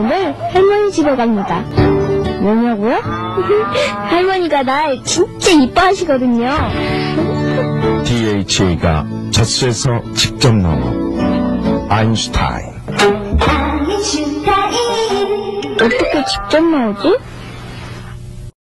오늘 할머니 집에 갑니다. 뭐냐고요? 할머니가 날 진짜 이뻐하시거든요. DHA가 젖소에서 직접 나온 아인슈타인. 어떻게 직접 나오지?